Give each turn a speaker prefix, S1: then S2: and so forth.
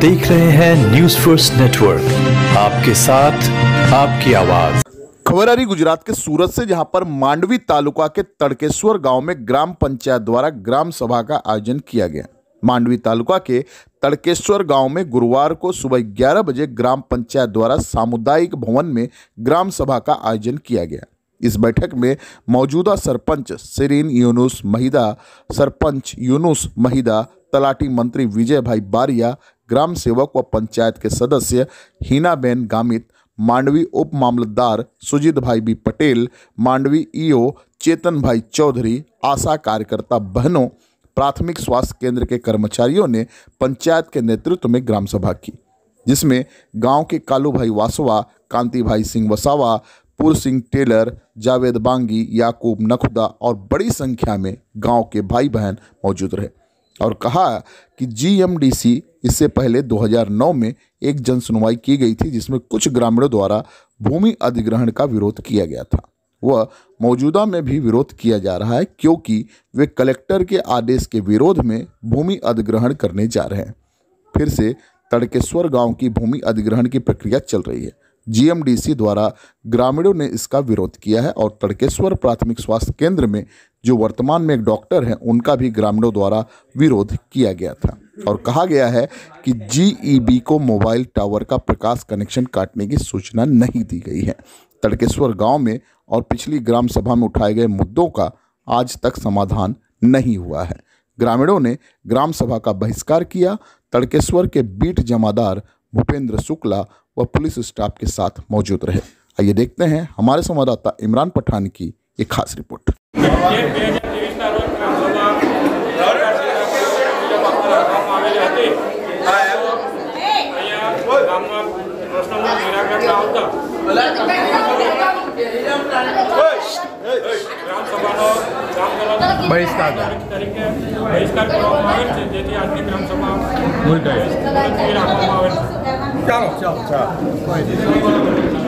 S1: देख रहे हैं न्यूज़ फ़र्स्ट नेटवर्क आपके साथ, आपकी आवाज़।
S2: खबर आ रही गुजरात के सूरत से, जहाँ पर मांडवी तालुका के तड़केश्वर गाँव में ग्राम पंचायत द्वारा ग्राम सभा का आयोजन किया गया। मांडवी तालुका के तड़केश्वर गाँव में गुरुवार को सुबह 11 बजे ग्राम पंचायत द्वारा सामुदायिक भवन में ग्राम सभा का आयोजन किया गया। इस बैठक में मौजूदा सरपंच सिरीन यूनुस महिदा, सरपंच यूनुस महिदा, तलाटी मंत्री विजय भाई बारिया ग्राम सेवक व पंचायत के सदस्य हीनाबेन गामित, मांडवी उप मामलतदार सुजीत भाई बी पटेल, मांडवी ईओ चेतन भाई चौधरी, आशा कार्यकर्ता बहनों, प्राथमिक स्वास्थ्य केंद्र के कर्मचारियों ने पंचायत के नेतृत्व में ग्राम सभा की, जिसमें गाँव के कालू भाई वासवा, कांति भाई सिंह वसावा, पुर सिंह टेलर, जावेद बांगी, याकूब नखुदा और बड़ी संख्या में गाँव के भाई बहन मौजूद रहे। और कहा कि जीएमडीसी इससे पहले 2009 में एक जन सुनवाई की गई थी जिसमें कुछ ग्रामीणों द्वारा भूमि अधिग्रहण का विरोध किया गया था। वह मौजूदा में भी विरोध किया जा रहा है क्योंकि वे कलेक्टर के आदेश के विरोध में भूमि अधिग्रहण करने जा रहे हैं। फिर से तड़केश्वर गाँव की भूमि अधिग्रहण की प्रक्रिया चल रही है। जीएमडीसी द्वारा ग्रामीणों ने इसका विरोध किया है और तड़केश्वर प्राथमिक स्वास्थ्य केंद्र में जो वर्तमान में एक डॉक्टर हैं, उनका भी ग्रामीणों द्वारा विरोध किया गया था। और कहा गया है कि जीईबी को मोबाइल टावर का प्रकाश कनेक्शन काटने की सूचना नहीं दी गई है। तड़केश्वर गाँव में और पिछली ग्राम सभा में उठाए गए मुद्दों का आज तक समाधान नहीं हुआ है। ग्रामीणों ने ग्राम सभा का बहिष्कार किया। तड़केश्वर के बीट जमादार भूपेंद्र शुक्ला व पुलिस स्टाफ के साथ मौजूद रहे। आइए देखते हैं हमारे संवाददाता इमरान पठान की एक खास रिपोर्ट।
S3: બહિષ્કાર
S4: તરીકે બહિષ્કાર કરવામાં આવેલ છે જેથી આજની ગ્રામસભા મુલતવી રાખવામાં આવેલ છે
S3: ચાલો ચાલો ચાલો